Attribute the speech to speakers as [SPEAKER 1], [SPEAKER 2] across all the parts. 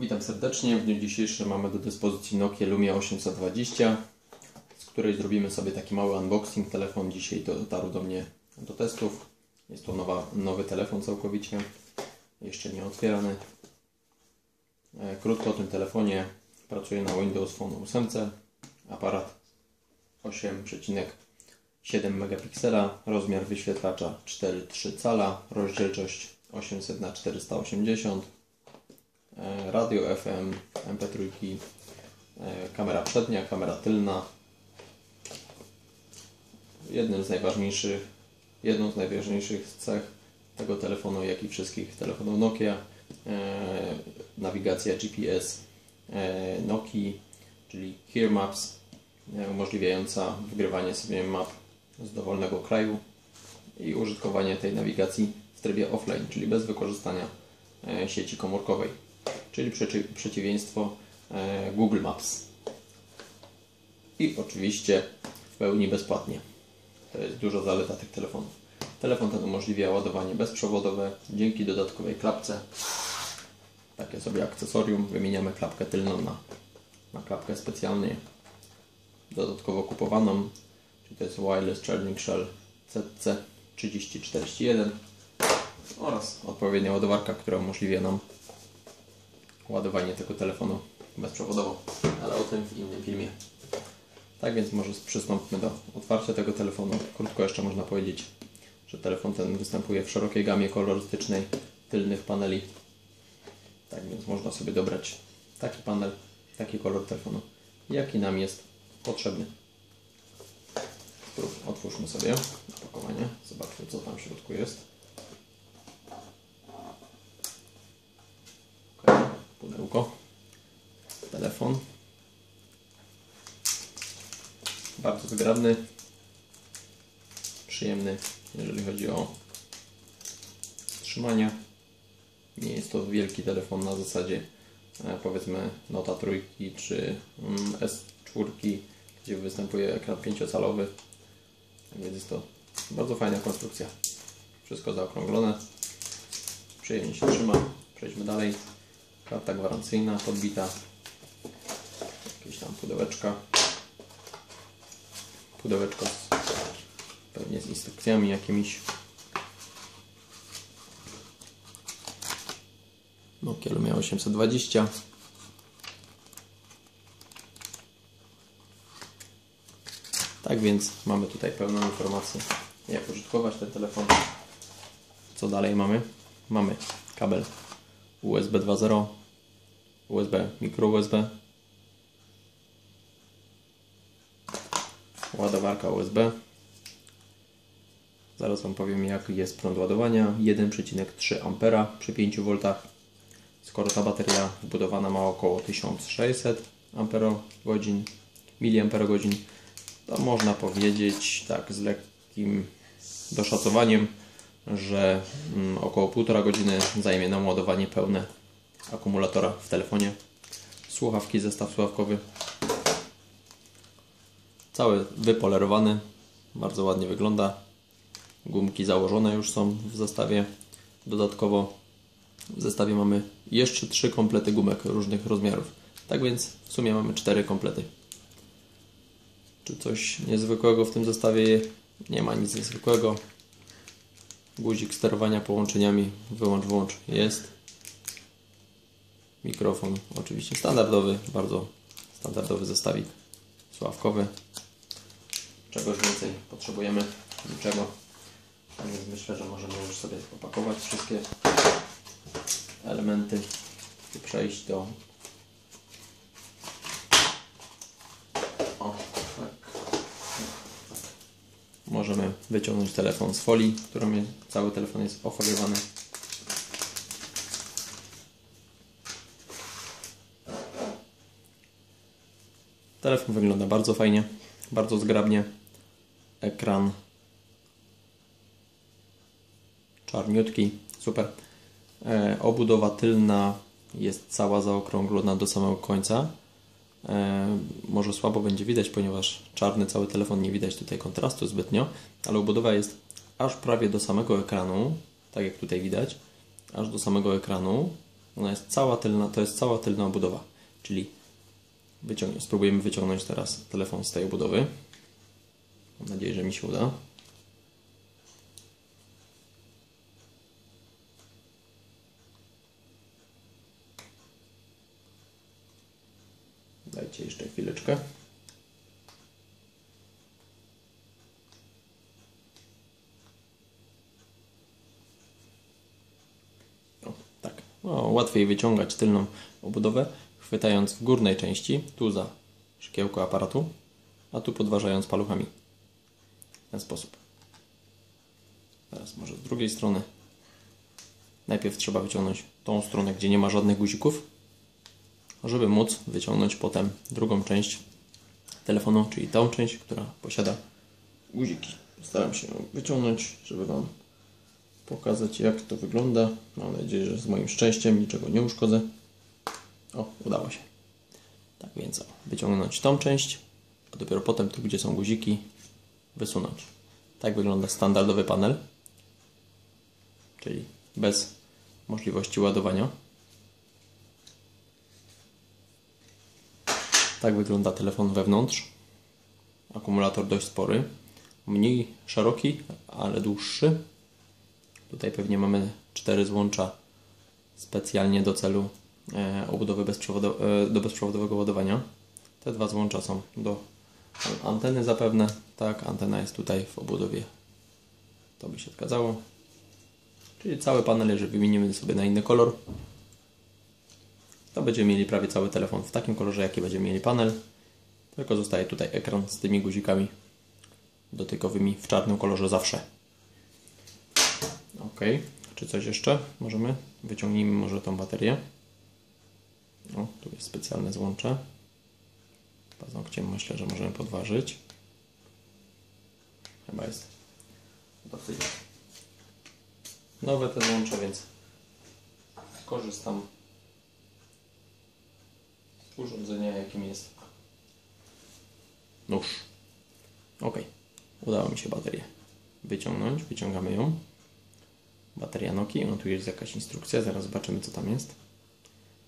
[SPEAKER 1] Witam serdecznie. W dniu dzisiejszym mamy do dyspozycji Nokia Lumia 820, z której zrobimy sobie taki mały unboxing. Telefon dzisiaj dotarł do mnie do testów. Jest to nowa, nowy telefon całkowicie, jeszcze nie otwierany. E, Krótko o tym telefonie. Pracuję na Windows Phone 8, aparat 8,7 megapiksela, rozmiar wyświetlacza 4,3 cala, rozdzielczość 800 na 480 e, radio FM, MP3, e, kamera przednia, kamera tylna. Jednym z najważniejszych, jedną z najważniejszych cech tego telefonu, jak i wszystkich telefonów Nokia, e, nawigacja GPS Nokii, czyli Here Maps, umożliwiająca wygrywanie sobie map z dowolnego kraju i użytkowanie tej nawigacji w trybie offline, czyli bez wykorzystania sieci komórkowej, czyli przeciwieństwo Google Maps. I oczywiście w pełni bezpłatnie. To jest duża zaleta tych telefonów. Telefon ten umożliwia ładowanie bezprzewodowe dzięki dodatkowej klapce. Takie sobie akcesorium. Wymieniamy klapkę tylną na, na klapkę specjalnie dodatkowo kupowaną. Czyli to jest Wireless Charging Shell ZC3041 oraz odpowiednia ładowarka, która umożliwia nam ładowanie tego telefonu bezprzewodowo, ale o tym w innym filmie. Tak więc może przystąpmy do otwarcia tego telefonu. Krótko jeszcze można powiedzieć, że telefon ten występuje w szerokiej gamie kolorystycznej tylnych paneli. Tak więc można sobie dobrać taki panel, taki kolor telefonu, jaki nam jest potrzebny. Otwórzmy sobie opakowanie, zobaczmy co tam w środku jest. pudełko, telefon. Bardzo zgrabny, przyjemny, jeżeli chodzi o trzymanie. Nie jest to wielki telefon na zasadzie e, powiedzmy Nota trójki czy mm, S4, gdzie występuje ekran 5-calowy. Więc jest to bardzo fajna konstrukcja. Wszystko zaokrąglone. Przyjemnie się trzyma. Przejdźmy dalej. Karta gwarancyjna podbita. Jakieś tam pudełeczka. Pudełeczko z, pewnie z instrukcjami jakimiś. Nokia Lumia 820. Tak więc mamy tutaj pełną informację, jak użytkować ten telefon. Co dalej mamy? Mamy kabel USB 2.0, USB, mikro USB, ładowarka USB. Zaraz Wam powiem jak jest prąd ładowania. 1,3 A przy 5 V. Skoro ta bateria wbudowana ma około 1600 Ah, mAh, to można powiedzieć tak z lekkim doszacowaniem, że mm, około 1,5 godziny zajmie nam ładowanie pełne akumulatora w telefonie. Słuchawki, zestaw słuchawkowy. Cały wypolerowany, bardzo ładnie wygląda. Gumki założone już są w zestawie. Dodatkowo w zestawie mamy jeszcze trzy komplety gumek różnych rozmiarów. Tak więc w sumie mamy cztery komplety. Czy coś niezwykłego w tym zestawie? Nie ma nic niezwykłego. Guzik sterowania połączeniami wyłącz, włącz jest. Mikrofon oczywiście standardowy, bardzo standardowy zestawik sławkowy. Czegoś więcej potrzebujemy, niczego. A więc myślę, że możemy już sobie opakować wszystkie elementy i przejść do możemy wyciągnąć telefon z folii, którą cały telefon jest ofoliowany. Telefon wygląda bardzo fajnie, bardzo zgrabnie. Ekran czarniutki, super. E, obudowa tylna jest cała zaokrąglona do samego końca. E, może słabo będzie widać, ponieważ czarny cały telefon nie widać tutaj kontrastu zbytnio, ale obudowa jest aż prawie do samego ekranu, tak jak tutaj widać, aż do samego ekranu Ona jest cała tylna, to jest cała tylna obudowa, czyli spróbujemy wyciągnąć teraz telefon z tej obudowy. Mam nadzieję, że mi się uda. Dajcie jeszcze chwileczkę. O, tak. No, łatwiej wyciągać tylną obudowę, chwytając w górnej części, tu za szkiełko aparatu, a tu podważając paluchami. W ten sposób. Teraz może z drugiej strony. Najpierw trzeba wyciągnąć tą stronę, gdzie nie ma żadnych guzików, żeby móc wyciągnąć potem drugą część telefonu, czyli tą część, która posiada guziki. Staram się wyciągnąć, żeby Wam pokazać jak to wygląda. Mam nadzieję, że z moim szczęściem niczego nie uszkodzę. O, udało się. Tak więc wyciągnąć tą część, a dopiero potem tu, gdzie są guziki, wysunąć. Tak wygląda standardowy panel, czyli bez możliwości ładowania. Tak wygląda telefon wewnątrz. Akumulator dość spory. Mniej szeroki, ale dłuższy. Tutaj pewnie mamy cztery złącza specjalnie do celu e, obudowy e, do bezprzewodowego ładowania. Te dwa złącza są do anteny zapewne. Tak, antena jest tutaj w obudowie. To by się zgadzało. Czyli cały panel, jeżeli wymienimy sobie na inny kolor, to będziemy mieli prawie cały telefon w takim kolorze, jaki będziemy mieli panel. Tylko zostaje tutaj ekran z tymi guzikami dotykowymi w czarnym kolorze zawsze. Ok, czy coś jeszcze możemy? Wyciągnijmy może tą baterię. O, tu jest specjalne złącze. Paznokciem myślę, że możemy podważyć. Chyba jest dosyć nowe te złącza, więc korzystam z urządzenia, jakim jest nóż. Ok, udało mi się baterię wyciągnąć. Wyciągamy ją. Bateria Noki, no tu jest jakaś instrukcja, zaraz zobaczymy co tam jest.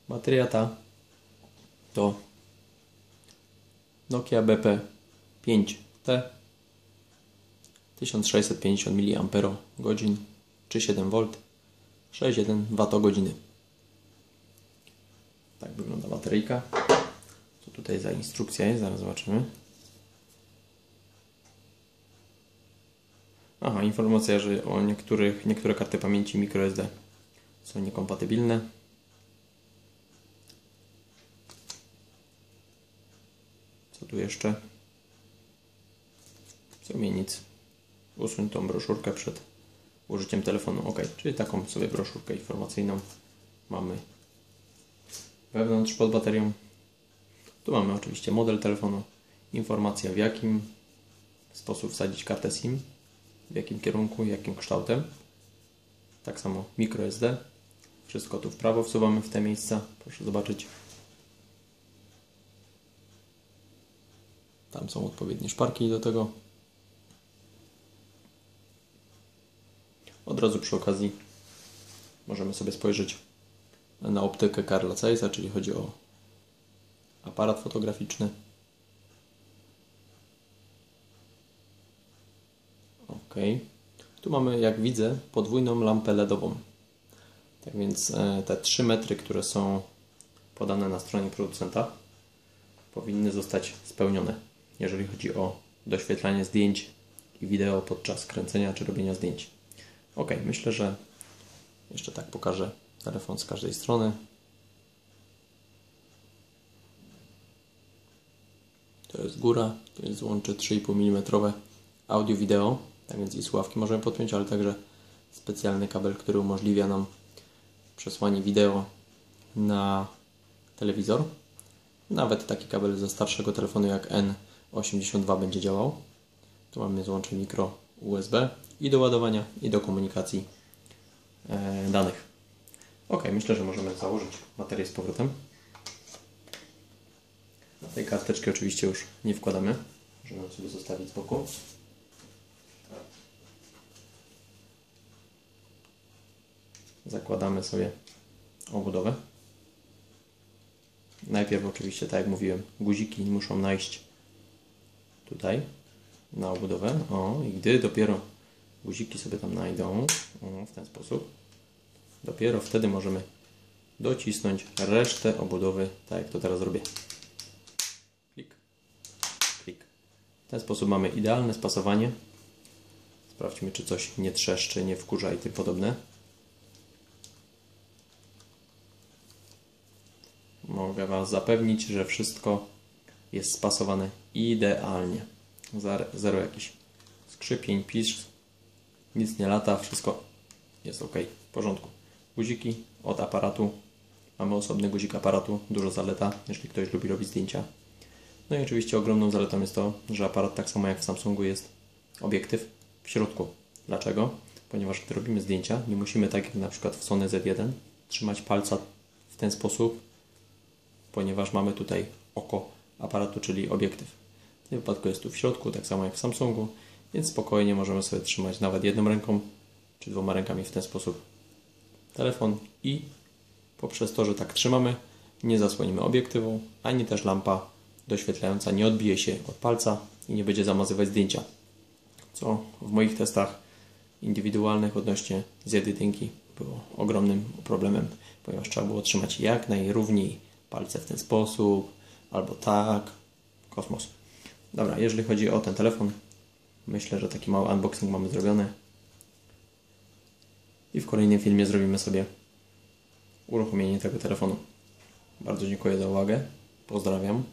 [SPEAKER 1] Bateria ta to Nokia BP 5T 1650 mAh 3,7V 6,1 Wh. Tak wygląda bateryjka. Co tutaj za instrukcja jest? Zaraz zobaczymy. Aha, informacja, że o niektórych, niektóre karty pamięci microSD są niekompatybilne. Tu jeszcze? W sumie nic. Usuń tą broszurkę przed użyciem telefonu. OK, czyli taką sobie broszurkę informacyjną mamy wewnątrz pod baterią. Tu mamy oczywiście model telefonu, informacja w jakim sposób wsadzić kartę SIM, w jakim kierunku, jakim kształtem. Tak samo microSD. Wszystko tu w prawo wsuwamy w te miejsca. Proszę zobaczyć. Tam są odpowiednie szparki do tego. Od razu przy okazji możemy sobie spojrzeć na optykę Karla Zeissa, czyli chodzi o aparat fotograficzny. Ok. Tu mamy, jak widzę, podwójną lampę LEDową. Tak więc e, te 3 metry, które są podane na stronie producenta, powinny zostać spełnione, jeżeli chodzi o doświetlanie zdjęć i wideo podczas kręcenia czy robienia zdjęć. Ok, myślę, że jeszcze tak pokażę telefon z każdej strony. To jest góra, to jest złącze 3,5 mm audio-wideo, tak więc i słuchawki możemy podpiąć, ale także specjalny kabel, który umożliwia nam przesłanie wideo na telewizor. Nawet taki kabel ze starszego telefonu jak N82 będzie działał. Tu mamy złącze mikro USB i do ładowania, i do komunikacji e, danych. Ok, myślę, że możemy założyć baterię z powrotem. Tej karteczki oczywiście już nie wkładamy. Możemy sobie zostawić z boku. Zakładamy sobie obudowę. Najpierw oczywiście, tak jak mówiłem, guziki muszą najść tutaj na obudowę. O, i gdy dopiero guziki sobie tam najdą, o, w ten sposób, dopiero wtedy możemy docisnąć resztę obudowy, tak jak to teraz robię. Klik, klik. W ten sposób mamy idealne spasowanie. Sprawdźmy, czy coś nie trzeszczy, nie wkurza i tym podobne. Mogę Was zapewnić, że wszystko jest spasowane idealnie. Zero jakichś skrzypień, pisz, nic nie lata, wszystko jest ok, w porządku. Guziki od aparatu. Mamy osobny guzik aparatu, dużo zaleta, jeśli ktoś lubi robić zdjęcia. No i oczywiście ogromną zaletą jest to, że aparat tak samo jak w Samsungu jest obiektyw w środku. Dlaczego? Ponieważ gdy robimy zdjęcia, nie musimy tak jak na przykład w Sony Z1 trzymać palca w ten sposób, ponieważ mamy tutaj oko aparatu, czyli obiektyw. W tym wypadku jest tu w środku, tak samo jak w Samsungu, więc spokojnie możemy sobie trzymać nawet jedną ręką, czy dwoma rękami w ten sposób telefon i poprzez to, że tak trzymamy, nie zasłonimy obiektywu, ani też lampa doświetlająca nie odbije się od palca i nie będzie zamazywać zdjęcia. Co w moich testach indywidualnych odnośnie z edytynki było ogromnym problemem, ponieważ trzeba było trzymać jak najrówniej palce w ten sposób, albo tak, kosmos. Dobra, jeżeli chodzi o ten telefon, myślę, że taki mały unboxing mamy zrobiony. I w kolejnym filmie zrobimy sobie uruchomienie tego telefonu. Bardzo dziękuję za uwagę. Pozdrawiam.